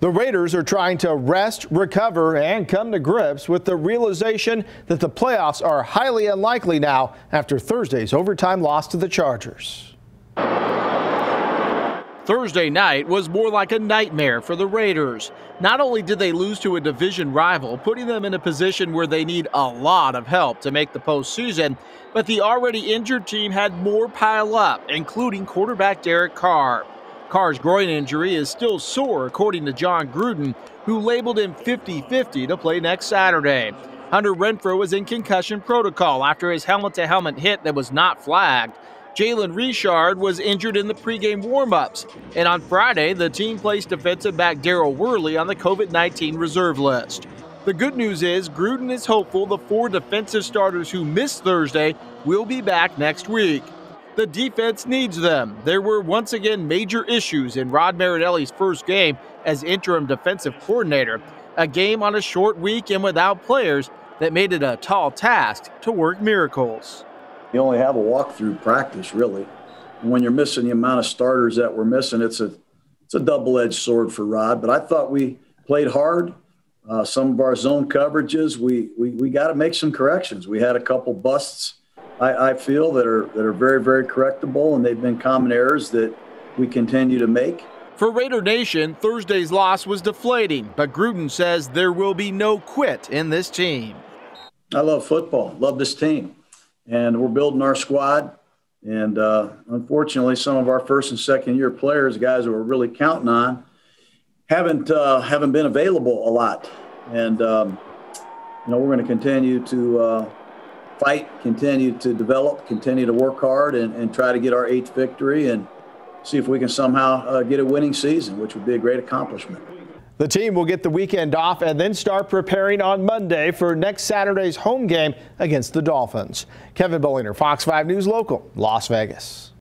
The Raiders are trying to rest, recover, and come to grips with the realization that the playoffs are highly unlikely now after Thursday's overtime loss to the Chargers. Thursday night was more like a nightmare for the Raiders. Not only did they lose to a division rival, putting them in a position where they need a lot of help to make the postseason, but the already injured team had more pile up, including quarterback Derek Carr. Carr's groin injury is still sore, according to Jon Gruden, who labeled him 50 50 to play next Saturday. Hunter Renfrow was in concussion protocol after his helmet to helmet hit that was not flagged. Jalen Richard was injured in the pregame warm-ups, and on Friday, the team placed defensive back Daryl Worley on the COVID-19 reserve list. The good news is Gruden is hopeful the four defensive starters who missed Thursday will be back next week. The defense needs them. There were once again major issues in Rod Marinelli's first game as interim defensive coordinator, a game on a short week and without players that made it a tall task to work miracles. You only have a walkthrough practice, really. When you're missing the amount of starters that we're missing, it's a it's a double-edged sword for Rod. But I thought we played hard. Uh, some of our zone coverages, we we, we got to make some corrections. We had a couple busts I, I feel that are that are very very correctable, and they've been common errors that we continue to make. For Raider Nation, Thursday's loss was deflating, but Gruden says there will be no quit in this team. I love football, love this team, and we're building our squad. And uh, unfortunately, some of our first and second year players, guys that we're really counting on, haven't uh, haven't been available a lot. And um, you know, we're going to continue to uh, fight, continue to develop, continue to work hard, and, and try to get our eighth victory and see if we can somehow uh, get a winning season, which would be a great accomplishment. The team will get the weekend off and then start preparing on Monday for next Saturday's home game against the Dolphins. Kevin Bollinger, Fox 5 News Local, Las Vegas.